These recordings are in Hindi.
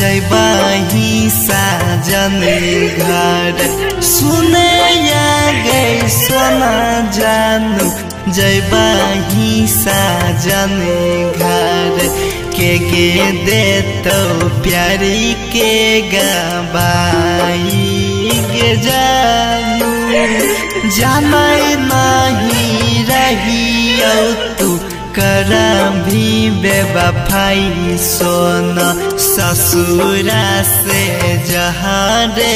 जैबाही साजन घर। सुने या गई सोना जानू जैबाही साजन घर। के गे दे तो प्यारी के गबाई जानू। जानै नहीं रही तू कर भी बेवफाई सोना ससुरा से जहाँ रे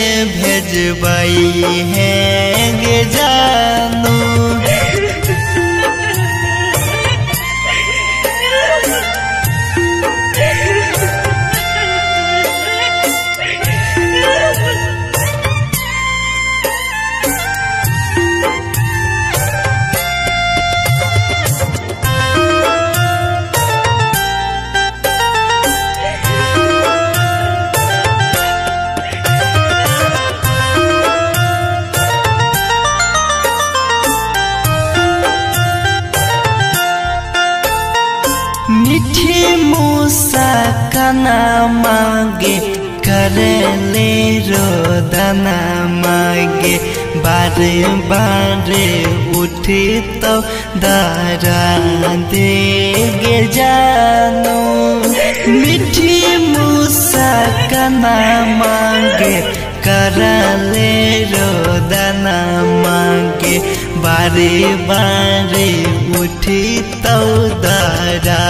है जानू। रोदना मांगे बारे बारे उठे तो दारा देगे जानो। मीठी मूसा कना मांगे करले रोदना मांगे बारे बारे उठी तो दारा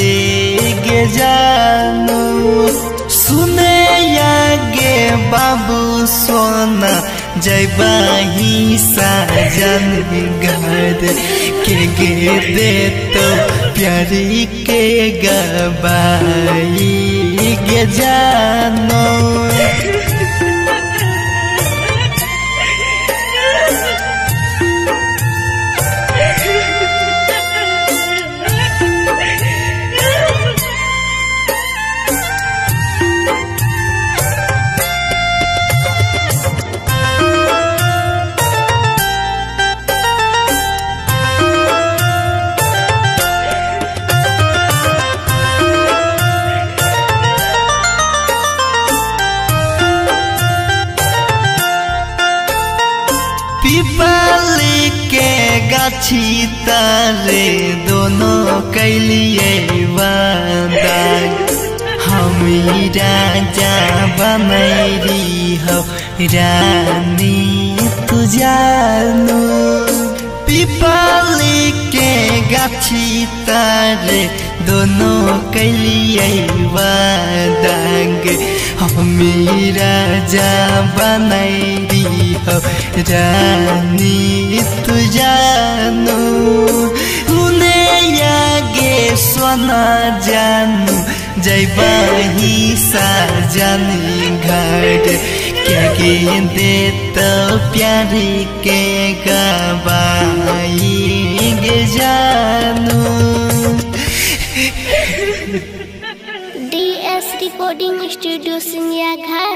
देगे जानू। सुने यागे बाबू सोना जैबाही साजन घर के गे दे तो प्यारी के गबाई गे जानो। बनैरी हो रानी, तू जानू। पीपल के गाछी तारे, दोनों कैलिए वादांग। हम राजा बनैरी हो रानी, तू जानू। उन्हें यागे सोना जानू जैबाही साजन घर क्या गे दे तो प्यारी के गबाई गे जानू। DS recording studio Singhiya Ghat.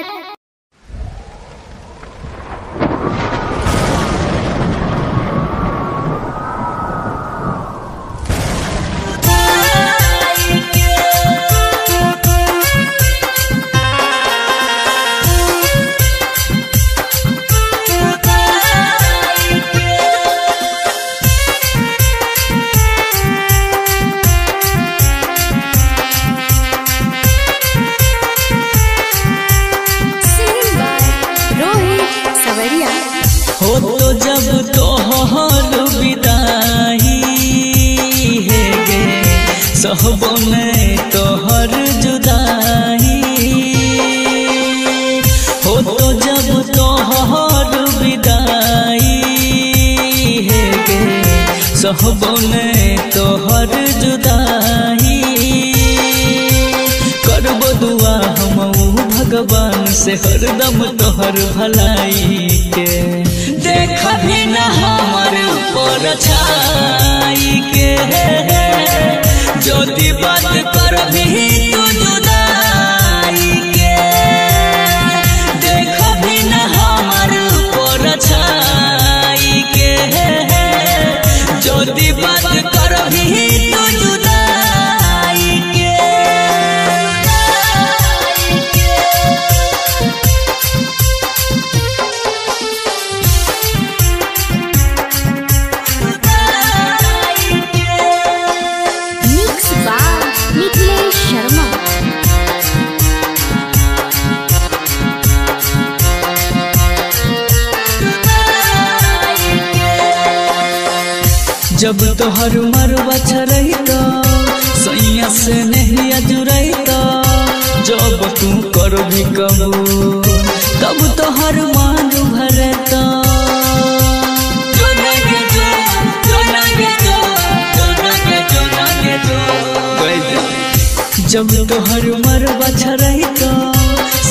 जब तोहर मरवा छरई तो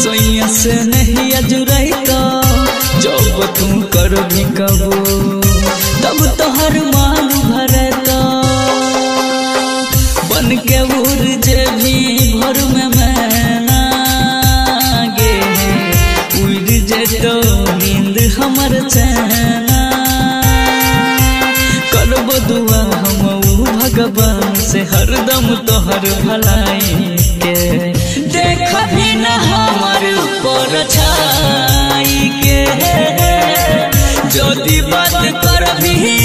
सैया से नहीं अजुरई तो जब तू कर भी कबू, तब तोहर मान भरे तो बन के उड़ जे भी भर में मैना गे उड़ जे तो नींद हमर चैना। करब दुआ हम भगवान। से हरदम तोहर भलाई के। देख भी न हमर पर छाई के। जो बात कर भी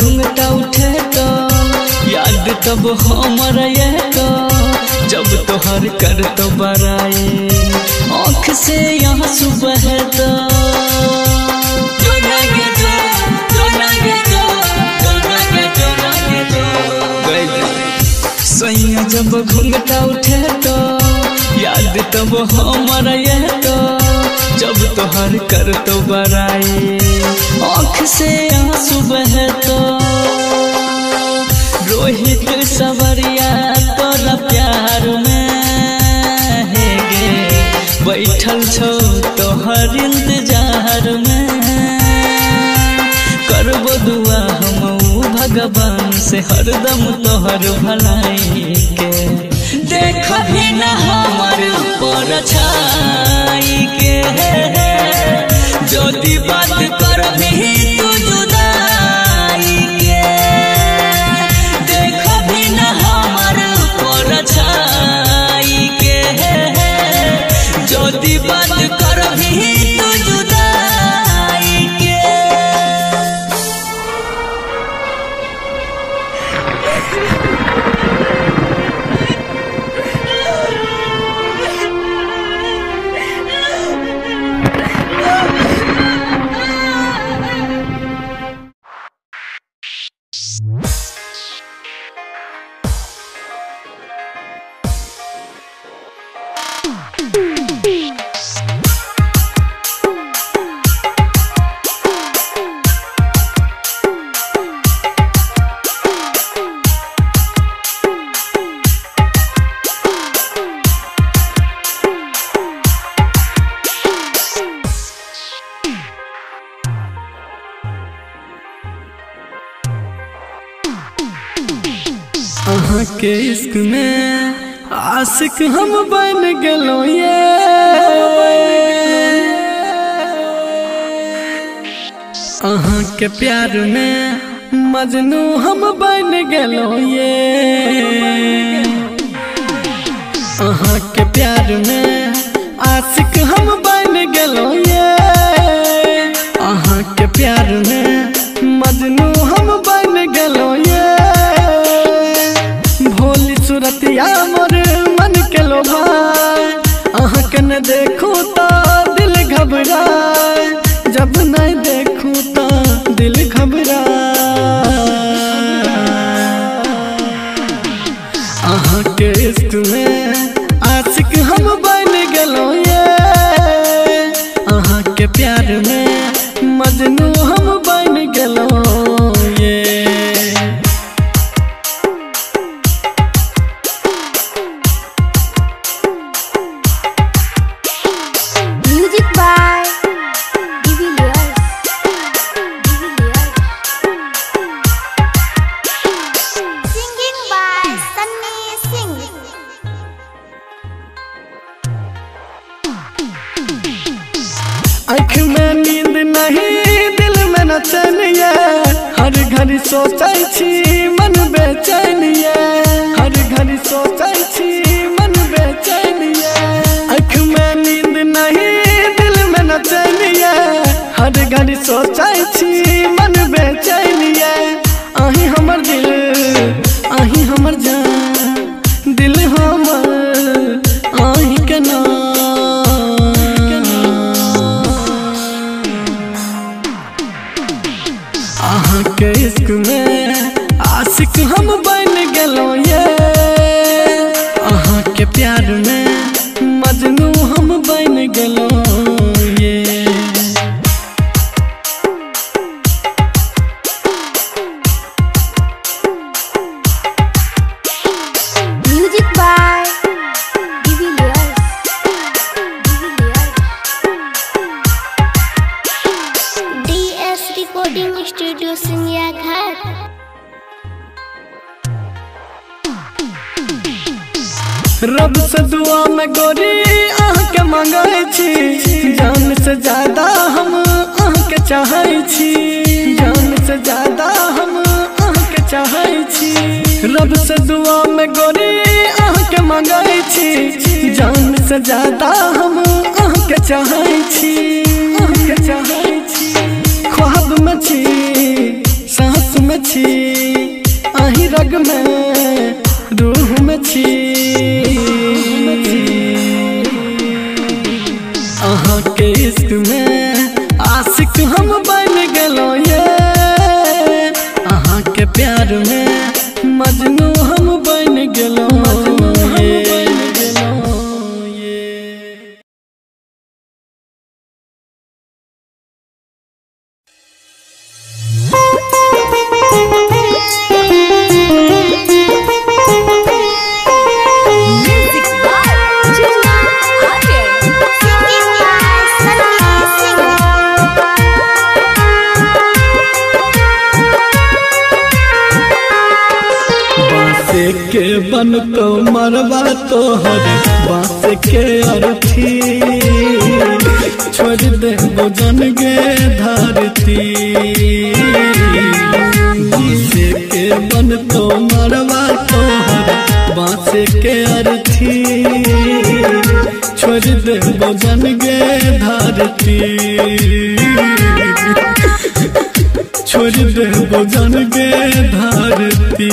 घूंघटा उठे तो याद तब हमर ये तो। जब तोहर कर तो बराए आँख से यहाँ सुबह तो। सैया जब घूंघटा उठे तो याद तब हमर तो। जब तोहर कर तो बराए। आँख से आँसू बहे तो। रोहित सवरिया तोरा प्यार में है गे बैठल छो तोहर इंतज़ार में करबो दुआ हम भगवान से, हरदम तोहर भलाई के देख न हमर पर छाई के जदि बात कर आशिक हम बन गेलो ये। अहाँ के प्यार में मजनू हम बन गेलो ये। अहाँ के प्यार में आशिक हम बन गेलो ये। अहाँ के प्यार में मजनू हम बन गेलो ये। भोली सूरतिया न देखू तो दिल घबराए। जब नहीं देखूँ तो दिल घबराए। इश्क में आशिक हम बन गलो ये। के प्यार में मजनू हम अह के चाहे छी? अह के चाहे छी? ख्वाब में छी सांस में छी अही रग में रूह में छी अहाँ इश्क में आशिक हम बन गेलौं ये। अहाँ प्यार में मजनू तोहर बास के अर्थी छोड़ दे बुझन गे धरती। बासे के बन तो मरवा तोहर बास के अर्थी छोड़ दे बुझन गे धरती। छोड़ दे बुझन गे धरती।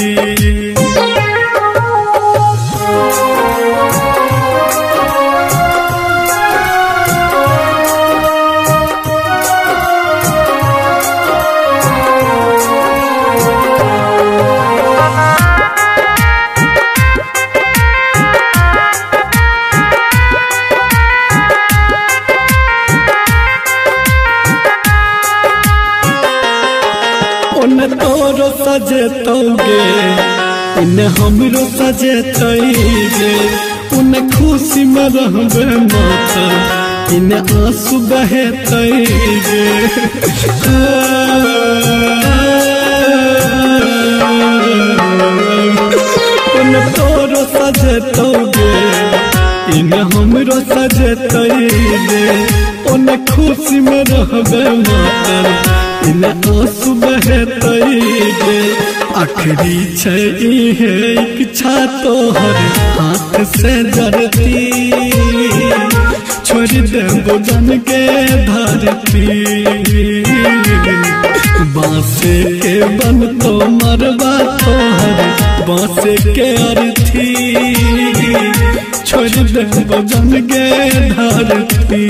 हमरो सजेतैगे उन खुशी में रहबे माता। इन आँसू बहेतैगे उन तोरो सजेतोगे इन हमरो सजेतैगे उन खुशी में रहबे माता। इन आँसू बहेतैगे आखिरी छै इहे इच्छा तोहर हाथ से जरती छोड़ दे बुझन के धरती बांसे के बन तो मरवा तोहर बांसे के अर्थी। छोड़ दे बुझन के धरती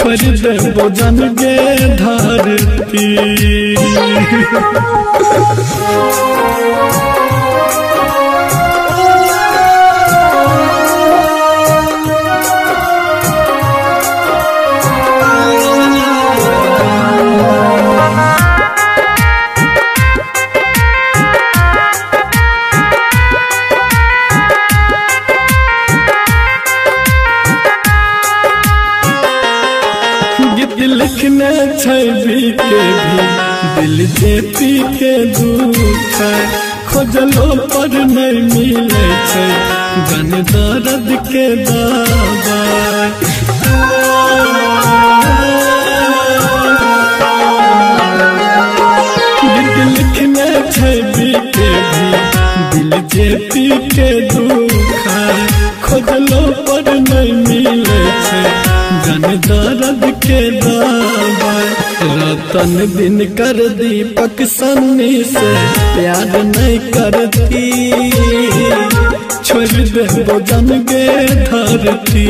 छोड़ दे बुझन के धरती के खोजलो पर नहीं मिले छै दर्द के गीत लिखने छै दिल पी के दुखा, खोजलो पर रतन दिन कर दीपक सन्नी से प्यार नहीं करती। छोड़ दे जन गे धरती।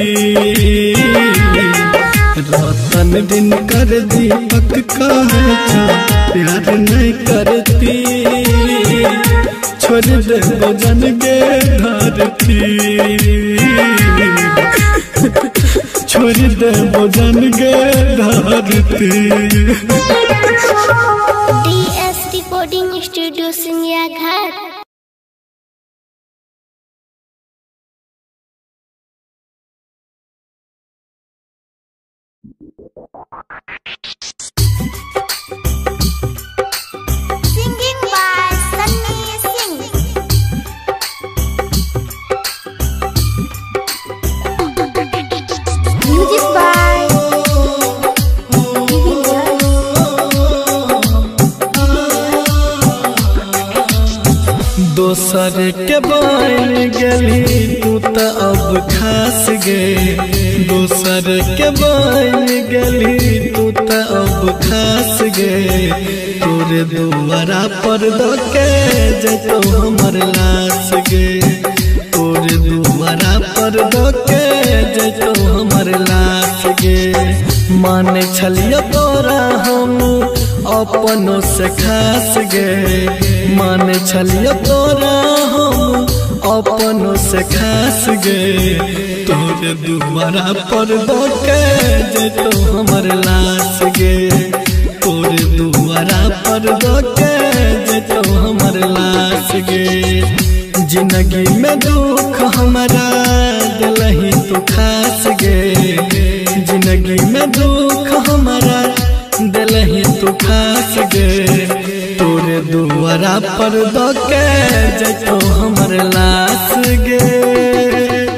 रतन दिन कर दीपक कहे प्यार नहीं करती। छोड़ दे जन गे धरती। छोड़ दे भोजन गे धरती गे तोरे दुआरा पर दके जतो हमर लाश गे तोरे दुआरा पर दके जतो हमर लाश गे माने छलिया तोरा हम अपनों से खास गे। माने छलिया तोरा हम अपनों से खास गे। तोरे दुबारा पर दके जे तो हमर लाश गे दुबारा पर दके जे हमर लाश गे ज़िंदगी में दुख हमारा दिलही तू खास गे ज़िंदगी में दुख हमारा दिलही तू खास गे तोरे दुआरा पर दके जो हमर लाश गे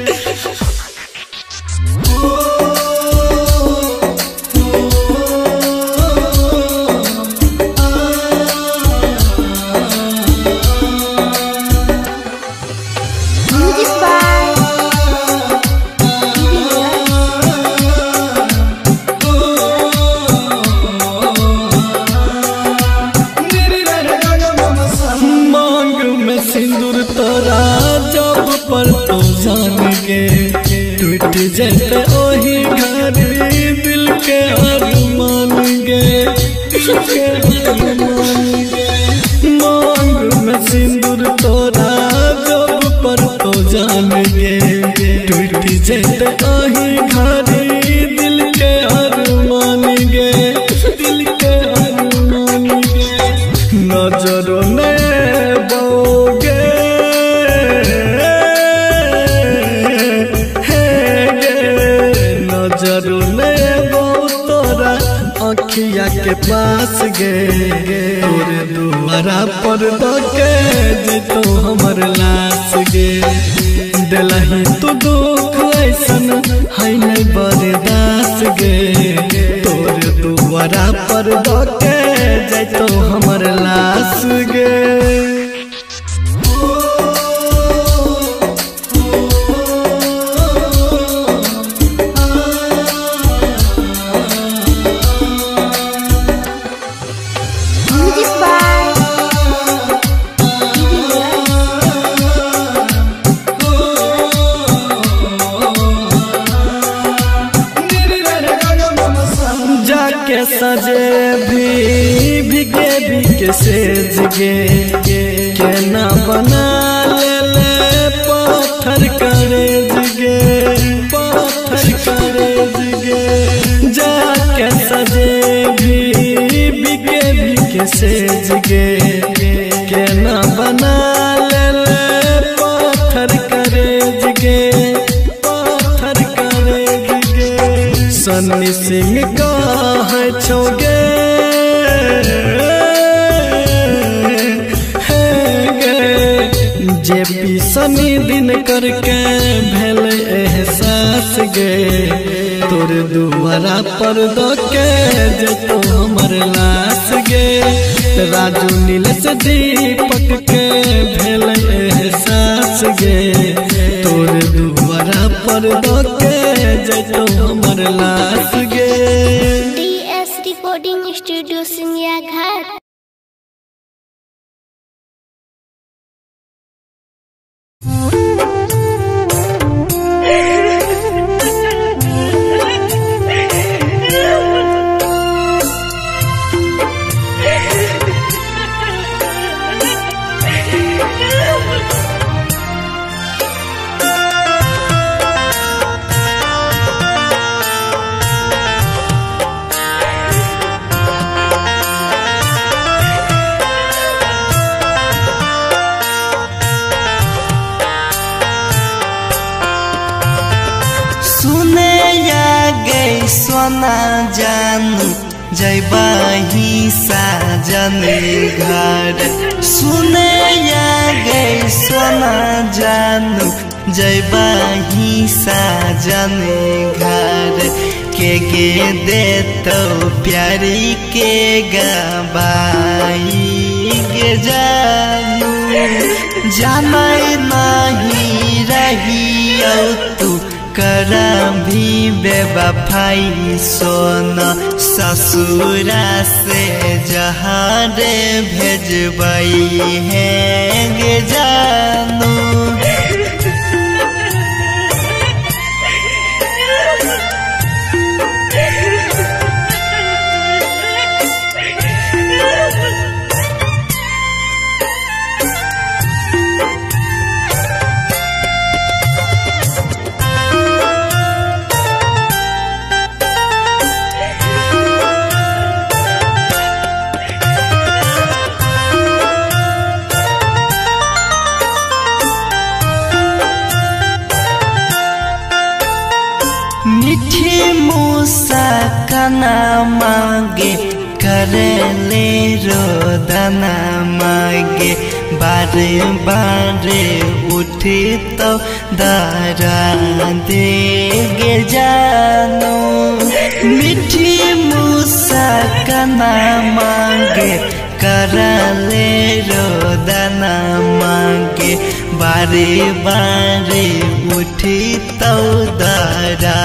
टूट जैसे ओही दिल के अरमान गे दिल के अरमान गे नज़र ने बोगे गे नज़र ने बो के पास गे तोरे दुआरा पर दके जे तो हमर लाश गे दिलही तू दुख ऐसन है नहीं बरदास गे। तोर दुआरा पर दके जाए तो हमर लाश गे। हे गे जे पीसनी दिन करके भेल एहसास गे। तोर दुआरा पर दके तो हमर लाश गे। राजू नीलेश दीपक के भेल एहसास गे। तोर दुआरा पर दके तो हमर लाश गे। रिकॉर्डिंग स्टूडियो सिंगिया जानू जैबाही साजन घर। सुने या सोना जानू जैबाही साजन घर। के गे दे तो प्यारी के गबाई गे जानू। जानै नहीं रही तू करा भी बेवफाई सोन ससुरा से जहाँ रे भेजबई है जानू। मांगे करले रोदना मांगे। बारे बारे उठे तो दारा देगे जानो। मीठी मूसा कना मांगे करले रोदना मांगे। बारे बारे उठी तो दारा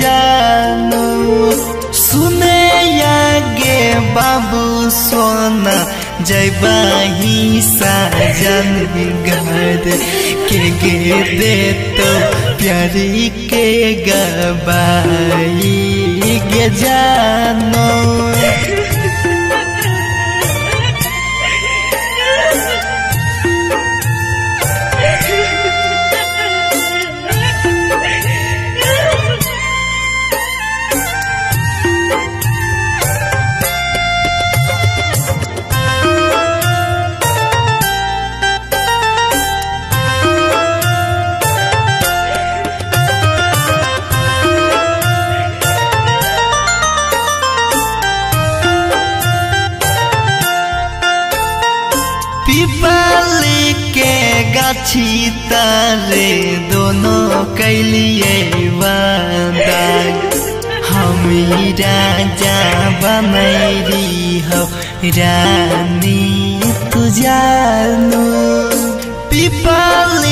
जानो। सुने आगे बाबू सोना जैबाही साजन घर के गे दे तो प्यारी के गबाई गे जानो। बनैरी हो रानी तू जानू पीपल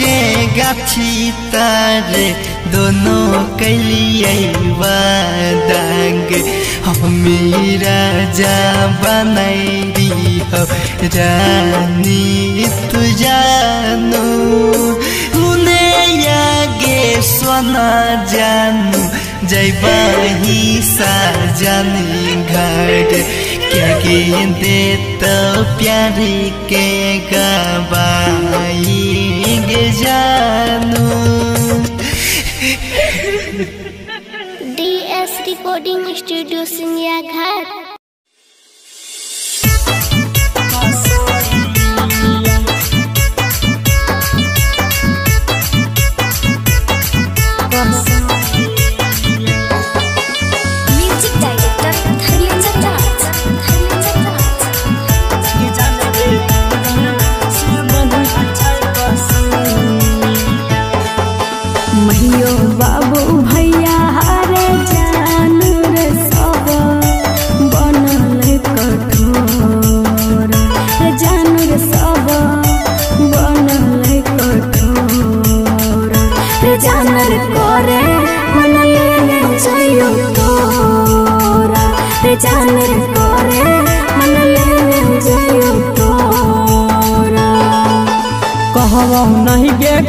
के गाछी तारे दोनों कैलिए वादाग हम राजा बनैरी हो रानी तू जानू उने यागे सोना जानू जैबाही साजन घर क्या के दे तो प्यारी के गबाई गे जानू। DS recording studio Singhiya Ghat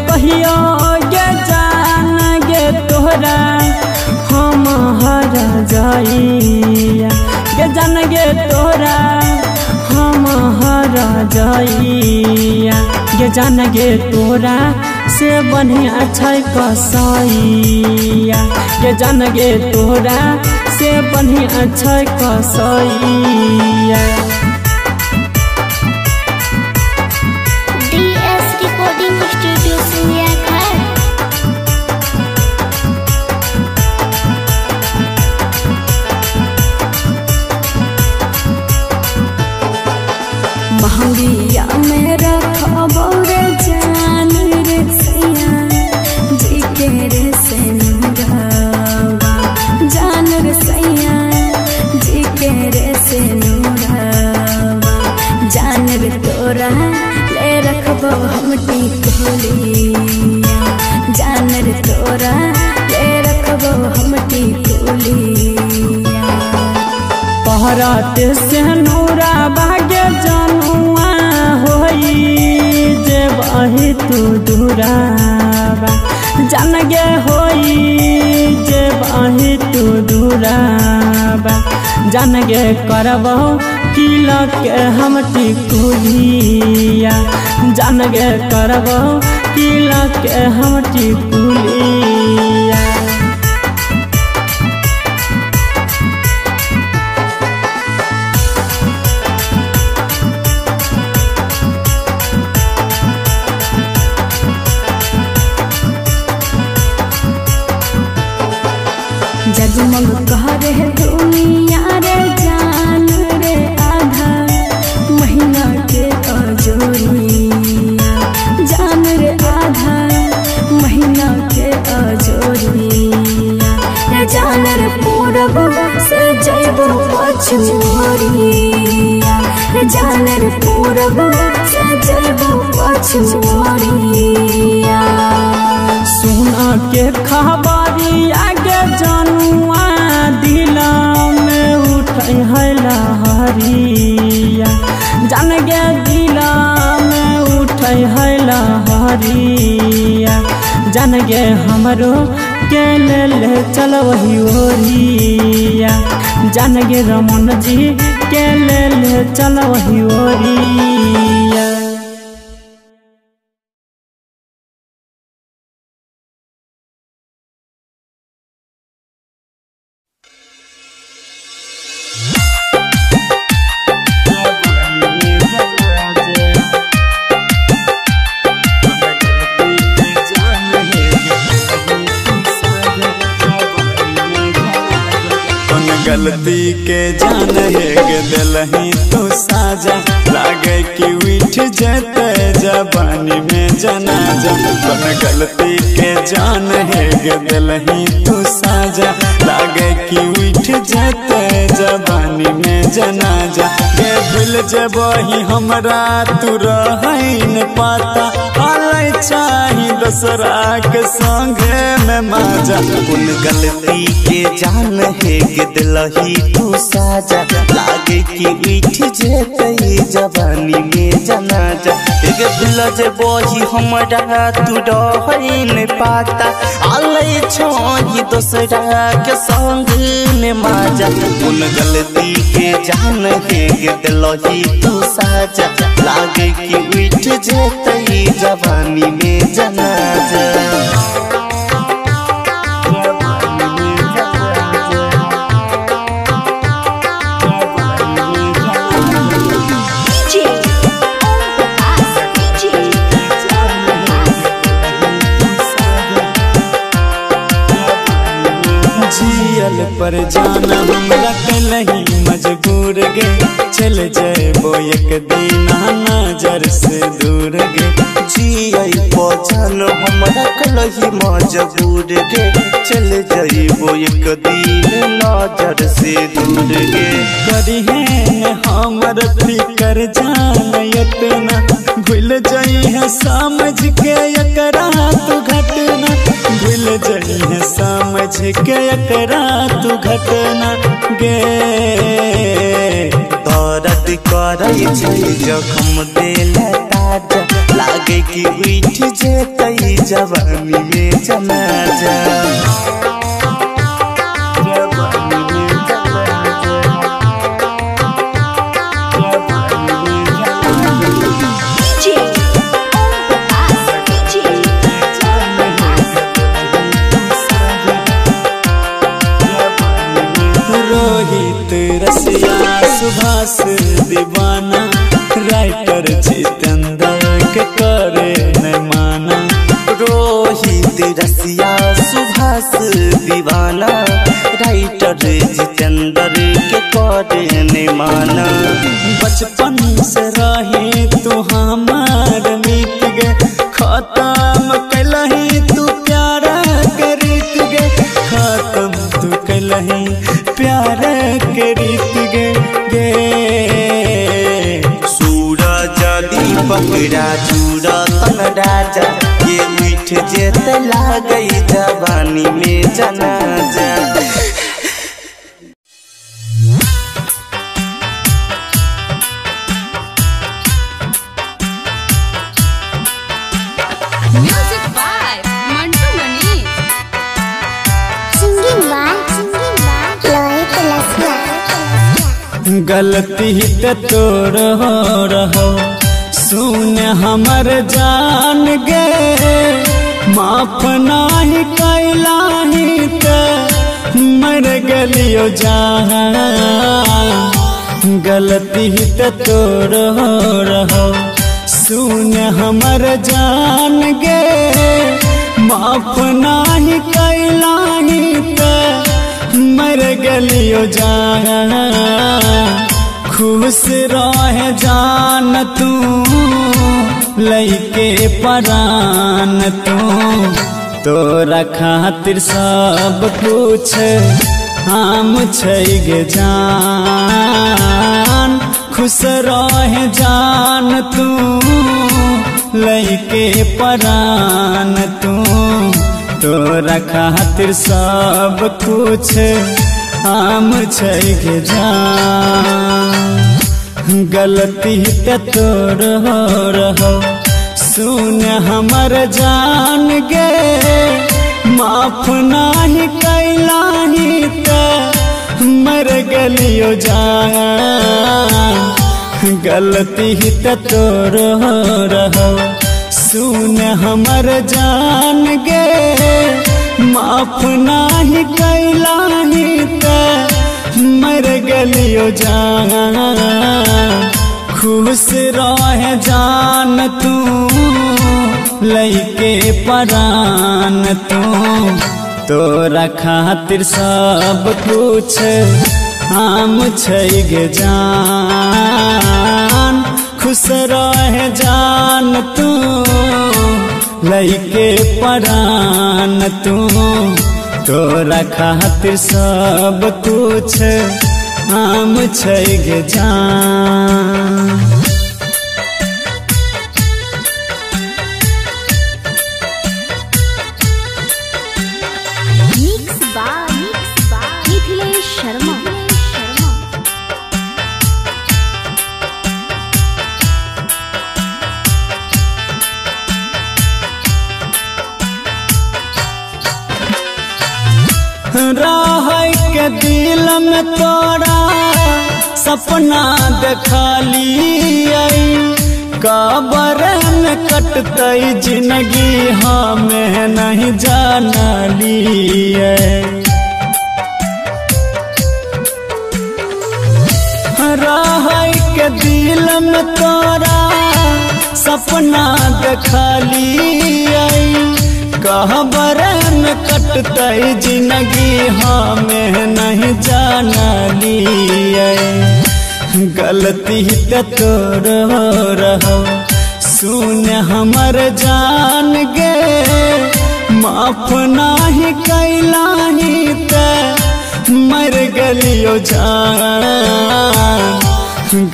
कहियो गे जान गे तोहरा, हम हर जाइया गे जान गे तोहरा, हम हर जाइया गे जान गे तोरा से बढ़िया छै कसैया गे जान गे तोरा से बढ़िया छै कसैया महंगिया में रखबो जान रे सैया जी के रे से नूरावा जान रे सैया जी रे जान रे तोरा, ले रखबो हम टिकोलिया जान रे तोरा, ले रखबो हम टिकोलिया पहराते से नूरा तू दूराबा। जान गे होई जे तू दूराबा। जान गे करब किलक के हम टिकुलिया जान गे करब किलक के हम टिकुलिया जगमग दुनिया रे जान रे आधा? महीना के अजोरिया जान रे आधा। महीना के अजोरिया जान रे पूरब से जैब पछुरिया जान रे पूरब से जैब के खबरी लहरिया जान गया दिला में है लहरिया। जान गे हमरो के ले चल वही ओरिया। जान गे रमन जी के ले चल वही ओरिया। गलती के जान है गे दिलही तू साजा जबानी में जनाजा कौन गलती के जान है, गे दिलही तू साजा लागे कि उठ जते जबानी में जनाजा। गे भूल जबही हमरा तू रहन पाता। आलै चाही दसरा के संगे में माजा उन गलती के जान है के दिलही तू साजा लागे कि उठ जेतई जवानी में जनाजा। एक दिल जे बही हमरा तू रहन पाता। आलै छोही दोसरा के संग में माजा। उन गलती के जान के दिलही तू साजा। लागे कि उठ जेतई जवानी में जनाजा। जियल पर जाना हमरा कलही मजबूर गे। चल जेबो एक दिन नज़र से दूर गे। जियई पचल हमरा कलही मजबूर गे। चल जइबो एक दिन नज़र से दूर गे। करिहे हमर फिकर जान इतना। भूल जाई है, समझ के एकरा तू घटना। भूल जाई है समझ के करा तू घटना गे दर्द करै जखम देल ताज़ा। लाग कि उठ जेतई जवानी में जनाजा जवानी सुभाष दीवाना राइटर जितेंद्र के करे माना रोहित रसिया, सुभाष दीवाना राइटर जितेंद्र के करे ने माना बचपन से रही तू हमार मिट गे खत्म कैलही दीपक राजा ये मीठ जेत लागई जवानी में जनाजा। गलती त तोर हो रहो। सुन, हमर जान गे। माफ़ नाही कैलाही त, मर गलियो जान। गलती त तोर रहो। सुन, हमर जान गे। माफ़ नाही कैलाही त, मर गलियो जान। खुश रह जान तू लैके परान तू। तोरा खातिर सब कुछ हम छै जान। खुश रह जान तू लैके परान तू। तोरा खातिर सब कुछ हम छै गलती त तोर हो रहो, सुन हमर जान गे। माफ़ नाही कैलाही त मर गलियो जान। गलती त तोर हो रहो, सुन हमर जान गे। माफ़ नाही कैलाही त मर गलियो जान। खुश रह जान तू लैके परान तू। तोरा खातिर सब कुछ हम छै जान। खुश रह जान तू। लैके परान तू तोरा खातिर सब कुछ आम छै जान। शर्मा। रह के दिल में तोरा, सपना देखलिए कबर में कटतई ज़िंदगी हमें नहीं जानलिए रह के दिल में तोरा, सपना देखलिए कहबर में कटतई ज़िंदगी हमें नहीं जानलिए गलती त तोर हो रहो, सुन, हमर जान गे। माफ़ नाही कैलाही त, मर गलियो जान।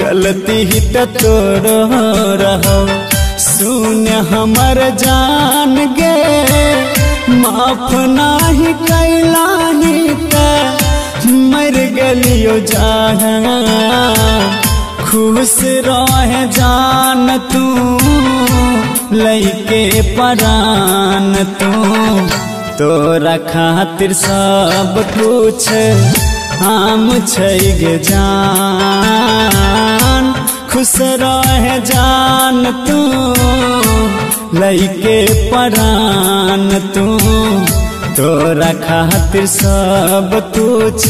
गलती त तोर हो रहो सुन हमर जान गे। माफ़ नाही कैलाही त। मर गलियो जान। खुश रह जान तू। लैके परान तू। तोरा खातिर सब कुछ हम छै जान। खुश रह जान तू लैके परान तू। तोरा खातिर सब कुछ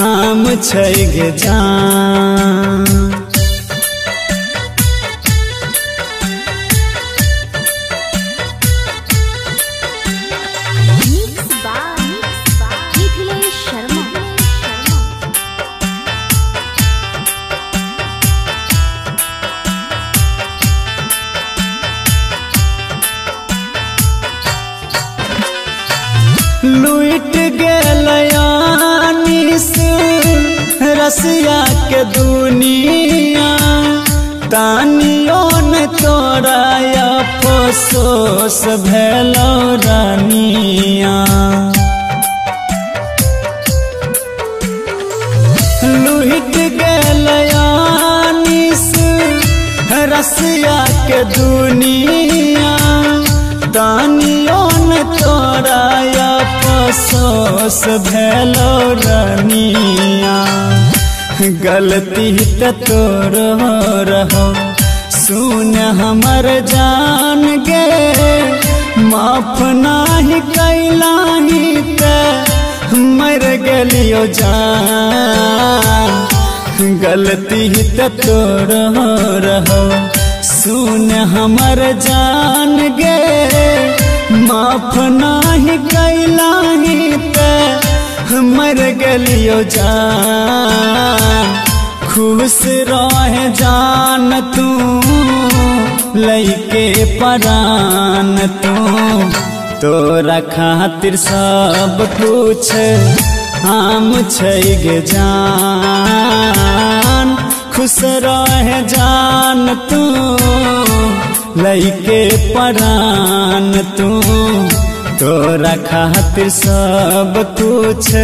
हम छै जान। रसिया के दुनिया, तानियों ने तोरा अफसोस भेलो रानिया। लुट गलयानी रसिया के दुनिया, तानियों ने तोरा अफसोस भेलो रानिया। गलती त तोर रहो। सुन हमर जान गे। माफ़ नाही कैलाही त। मर गलियो जान। गलती त तोर रहो। सुन हमर जान गे। माफ़ नाही कैलाही त मर गलियो जान। खुश रह जान तू लैके परान तू। तोरा खातिर सब कुछ हम छै जान। खुश रह जान तू लैके परान तू तोरा खातिर सब कुछ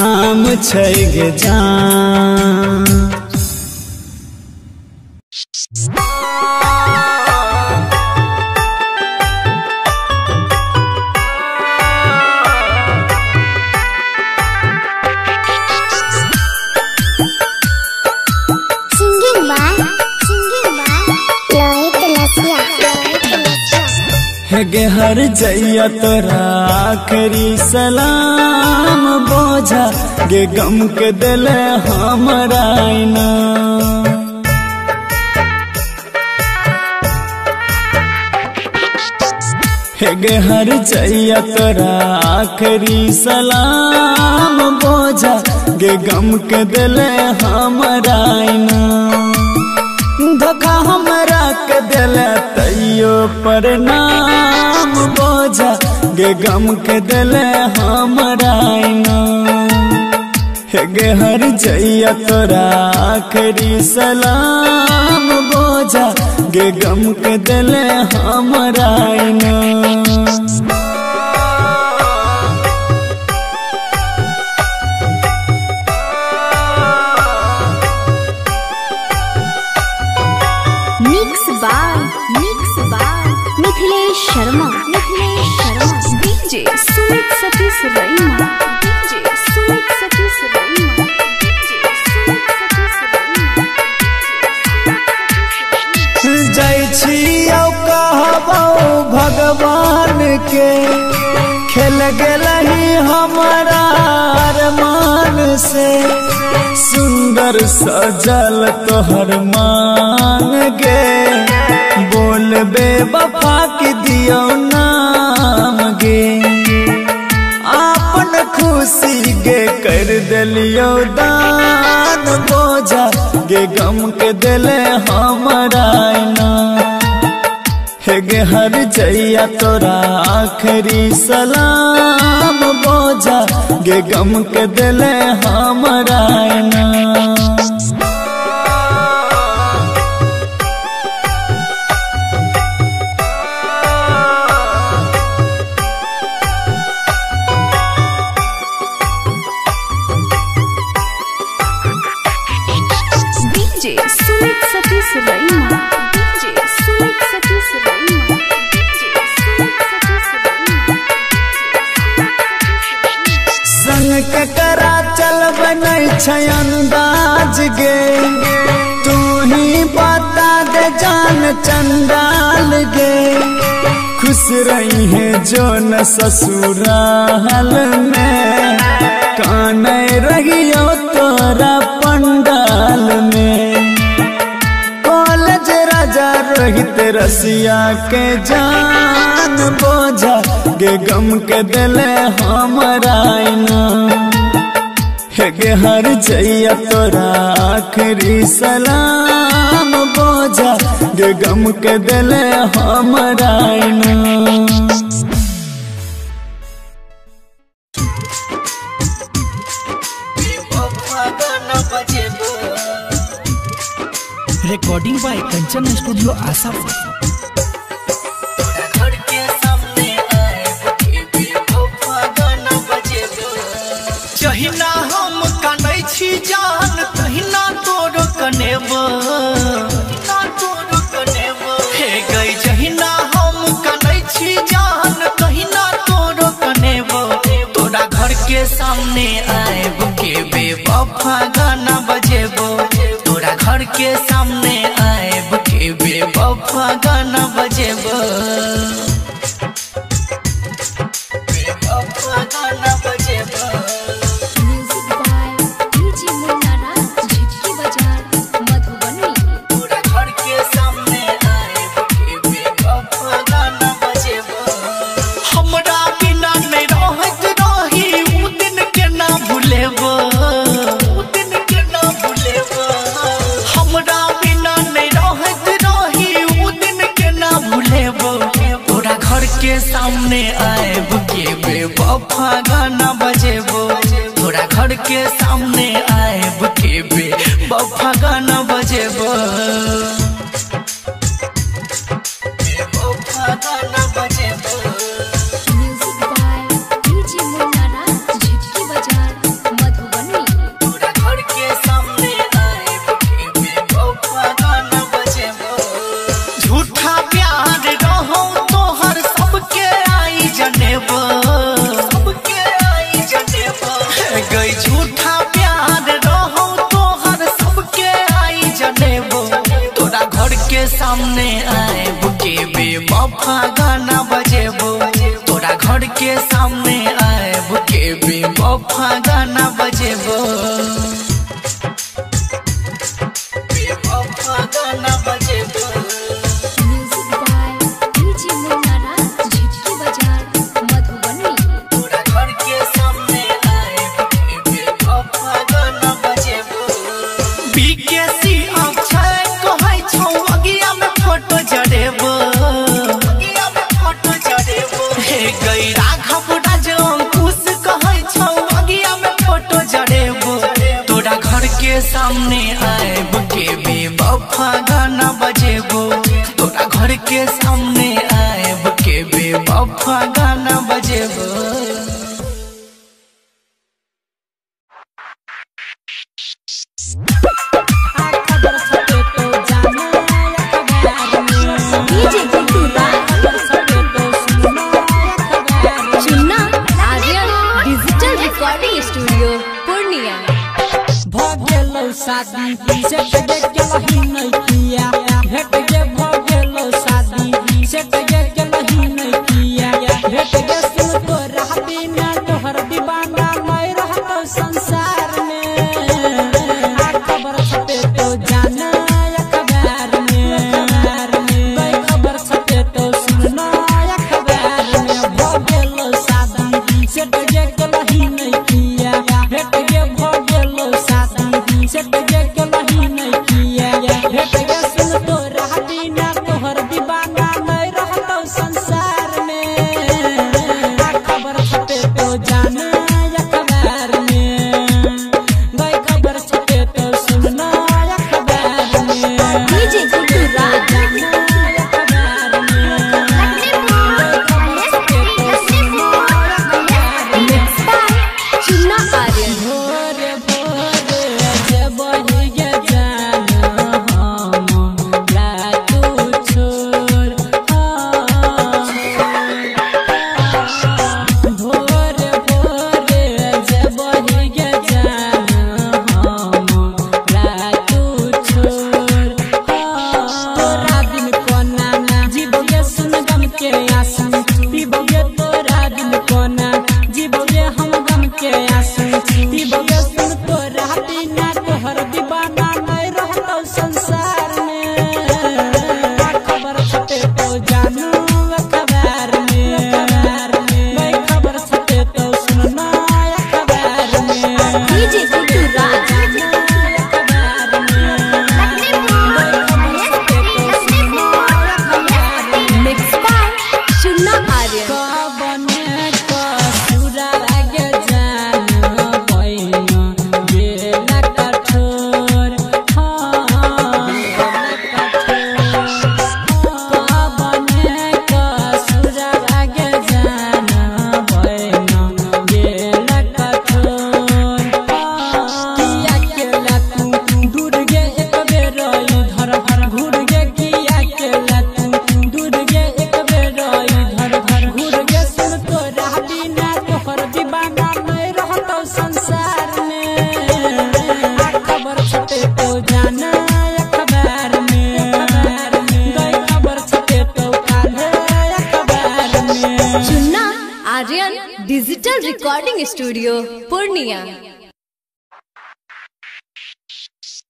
हम छै जान। लसिया गे हर जैया तोरा आखरी सलाम बोझा, गे गम के दिल हमरा ना हे गे हर जैया तोरा आखरी सलाम बोझा, गे गम के दिल हमरा धोखा हमरा के दिल तैयो पर नाम बोझा, गे गम के दिल हमारा गे हर जैया तोरा आखरी सलाम बोझा, गे गम के दिल हमरा डीजे। सुमित सतीश रैमा डीजे। सुमित सतीश छियौ कहबौ भगवान के। खेल गेलही हमारा अरमान से। सुंदर सजल तोहर मान गे बोल बे वफा के दियो नाम गे आपन खुशी गे कर दिलियो दान। बोझा गे गम के दिले हमरा हे गे हर जैया तोरा आखरी सलाम। बोझा गे गम के दिले हमरा ना गे तू ही पता दे जान चंडाल गे खुश रही है जो न ससुराल में। कान रही हो तोरा पंडाल में। कॉलेज राजा रहित रसिया के जान बोझा गे गम के दिल हमारा ना लगे हर जैया तोरा आखिरी सलाम बोझा जे गम के दिले हमारा recording by Kanchan studio Asapur के सामने आए के बेवफा गाना बजेबो। तोरा घर के सामने आए के बेवफा गाना बजेबो। गाना बजेबो। थोड़ा घर के सामने आए बकेबे बफा गाना पाग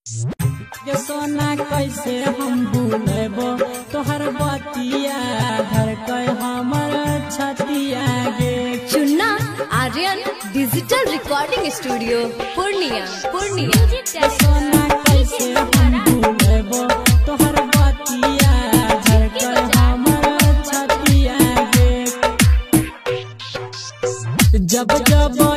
सोना कैसे हम तोहर बतिया हमर छतिया गे Chunna Aryan digital recording studio Purnia Purnia. सोना कैसे हम भूलेबो तोहर बतिया हमर छतिया गे जब जब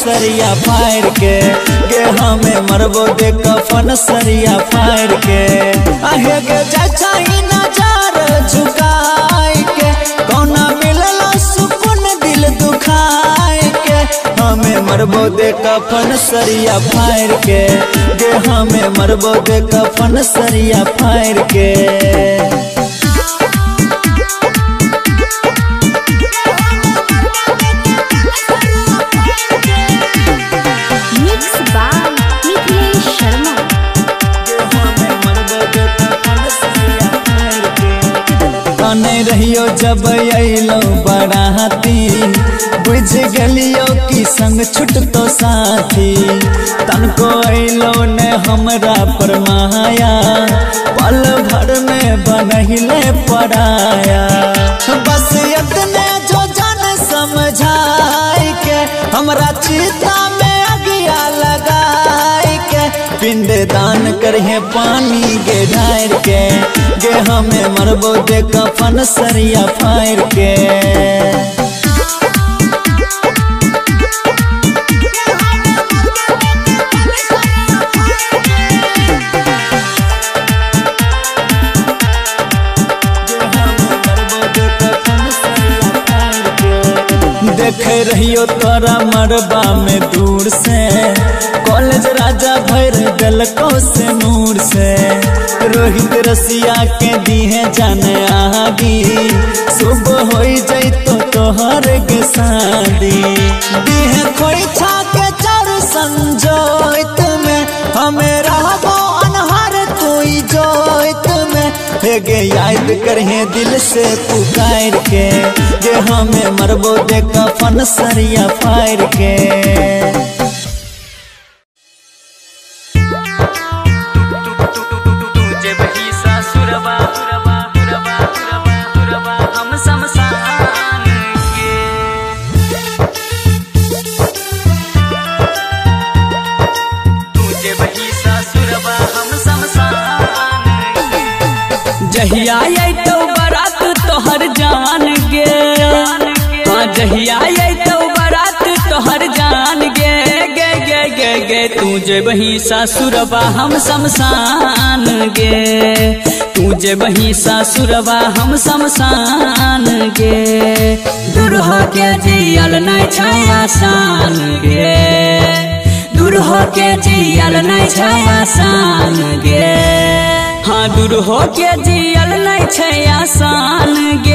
सरिया फायर के। गे, हमें मरबो दे कफन सरिया फायर के। आहे गे चाचा ही नजार झुकाए के। कौना मिलला सुकून दिल दुखाए के। हमें मरबो दे कफन सरिया फायर के। गे, हमें मरबो दे कफन सरिया फायर के। जब अलो बराती बुझ गलियो कि संग छुटतो साथी। तनको अलो ने हमरा पर माया, पल भर में बनहिले पराया। बस इतने जो जन समझाई के हमरा चिता दान करिए पानी गे ढार के, गे हमें मरबो दे कफन सरिया फायर के। देख रहियो तोरा मरबा में दूर से कॉलेज राजा भर गलको से नूर से। रोहित रसिया के दीहे जाने आगी सुबह हो जैतो तोहर के शादी दीहे खोई के में, हमें रहबो तू याद करहे दिल से पुकार के हमें मरबो दे कफन सरिया फायर के। बही सासुरबा हम शमशान गे। तू जे बही सासुरबा हम शमशान गे। दूर हो के जियल नहीं छै आसान गे। दूर हो के जियल नहीं छै आसान गे। हाँ दूर हो के जियल नहीं छै आसान गे।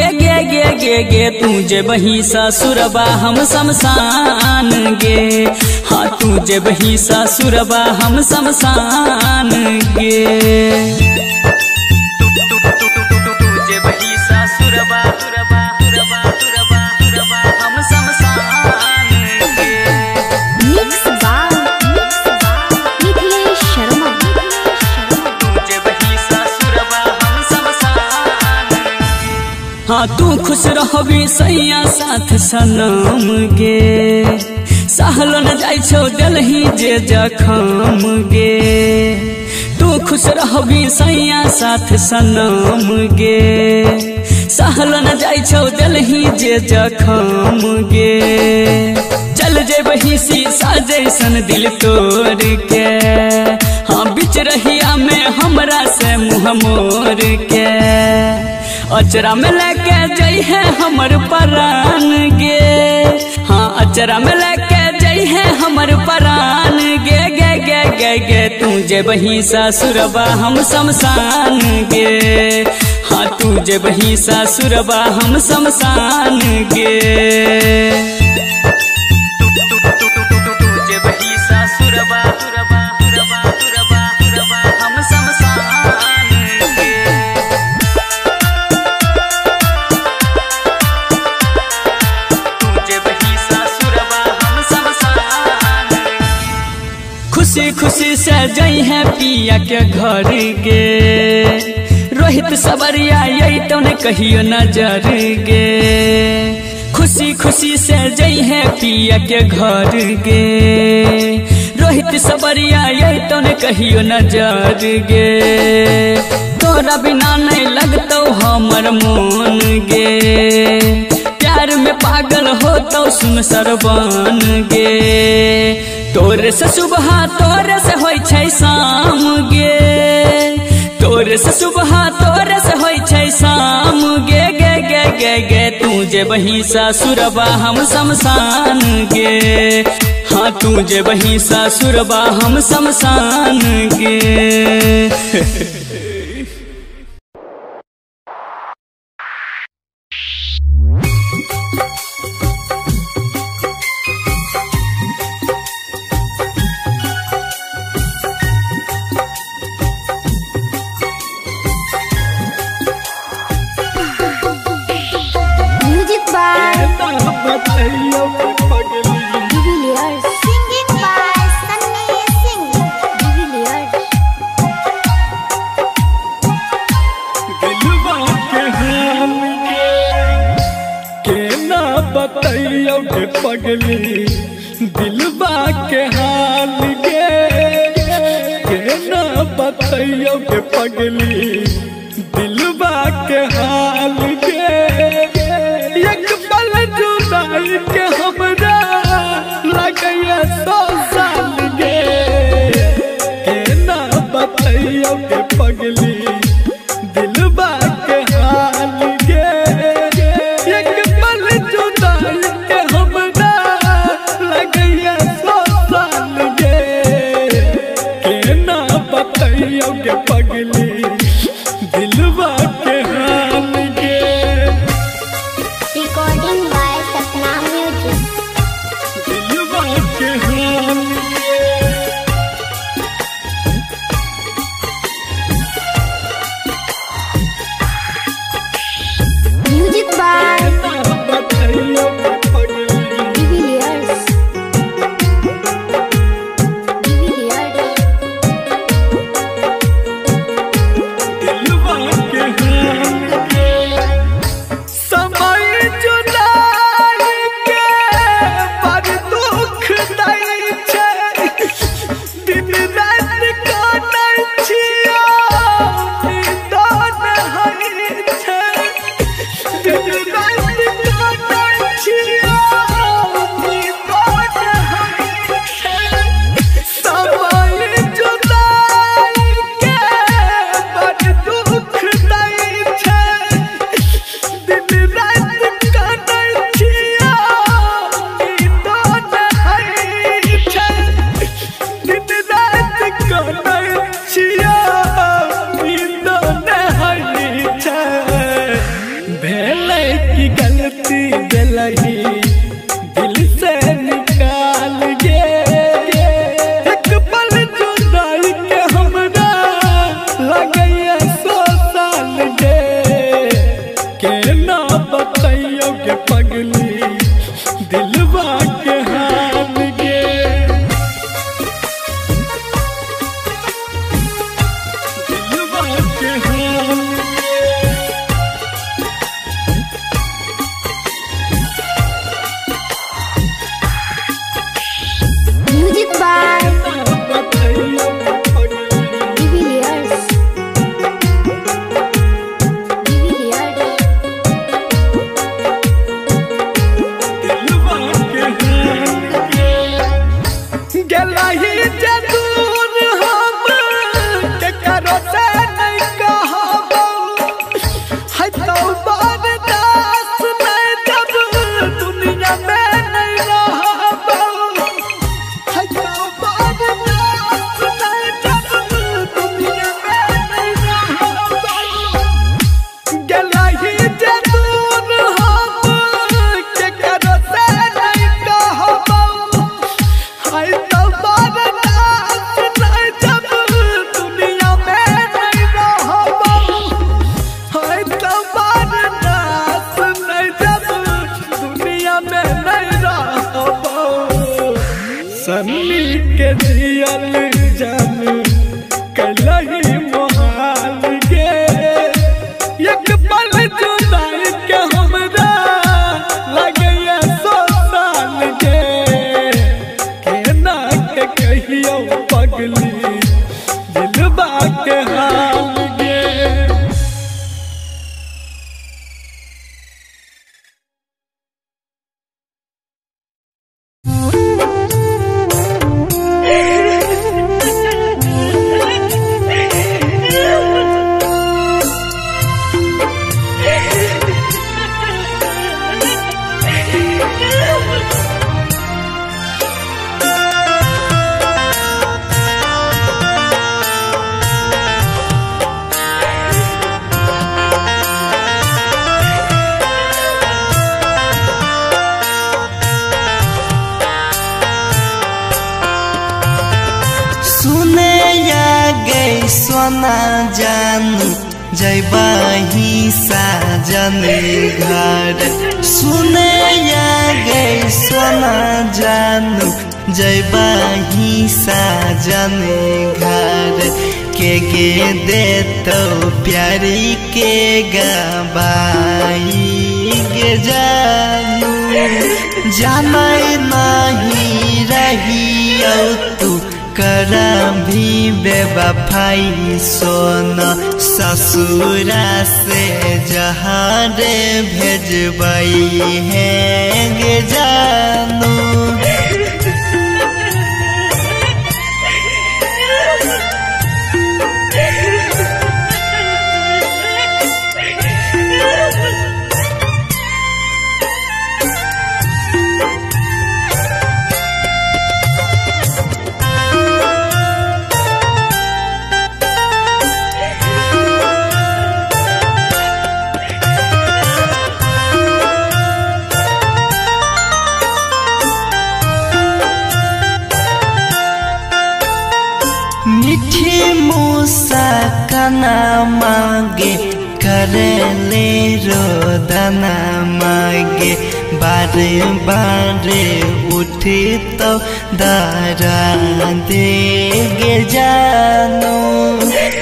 गे गे तू जे बही ससुरबा हम शमशान गे हाँ तू जे बही ससुरबा हम शमशान गे हाँ तू खुश रहबी, सैया साथ सनम गे। सहलो न जाइ छौ जे जखम गे। तू खुश रहबी, सैया साथ सनम गे। सहलो न जाइ छौ जे जखम गे। चल जेबही शीशा जैसन दिल तोड़ के। हाँ बिच रहिया में हमरा से मुँह मोर के। अचरा में लेके जई है हमर परान गे। हाँ अचरा में लेके जई है हमर परान गे। गे गे गे गे, तू जे बही ससुरबा हम शमशान गे। हाँ तू जे बही ससुरबा हम शमशान गे। खुशी खुशी से जई है पिया के घर गे रोहित सबरिया, यही तो ने कहियो नज़र गे खुशी खुशी से जई है पिया के घर गे रोहित सबरिया, यही तो ने कहियो नज़र गे तोरा बिना नहीं लगतो हमर मोन गे प्यार में पागल हो तो सुन सरबान गे तोरे से सुबह, तोरे से होई छै शाम गे तोरे से सुबह, तोरे से होई छै शाम गे गे गे गे गे तू जे बही ससुरबा हम शमशान गे हाँ तू जे बही ससुरबा हम शमशान गे पगली दिलबा के हाल के ना बतैयो के पगली गबाई गे जानू जानै नहीं रही तू। करा भी बेवफाई सोन। ससुरा से जहाँ रे भेजबई। है गे जानू। बारे बारे उठे तो दारा देगे जानो।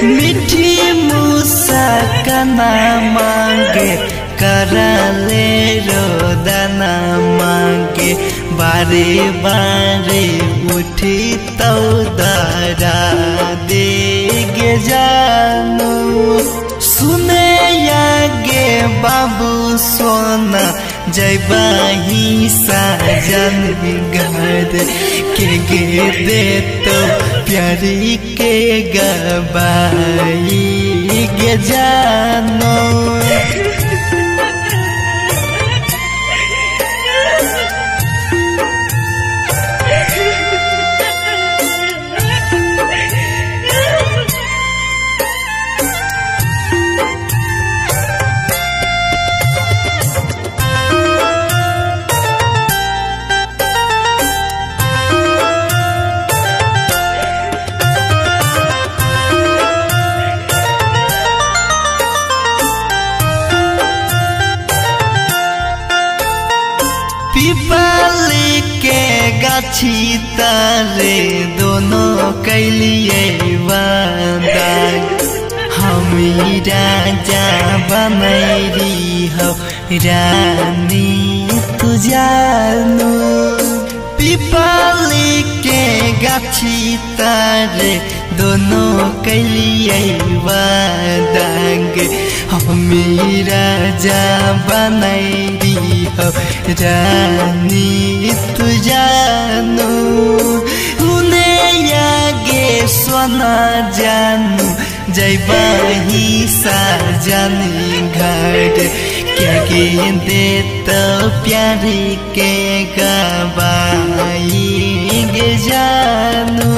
मीठी मूसा कना मागे करले रोदना मागे बारे बारे उठी तो दारा देगे जानू। सुने यागे बाबू सोना जैबाही साजन घर के गे दे तो प्यारी के गबाई गे जानो तारे दोनों कैलिए वादा हम राजा बनैरी हो, रानी तू जानू पीपल के गाछी तारे दोनों कैलिए वादांग हम राजा बनैरी हो। रानी तू जानू। उन्हें यागे सोना जानू। जैबाही साजन घर क्या के दे तो प्यारी के गबाई जानू।